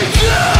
What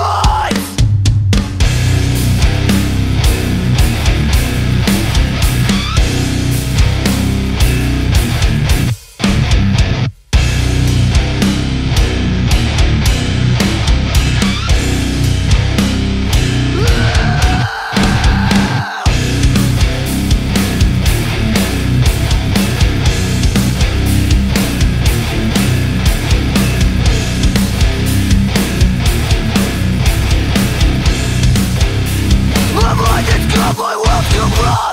runs My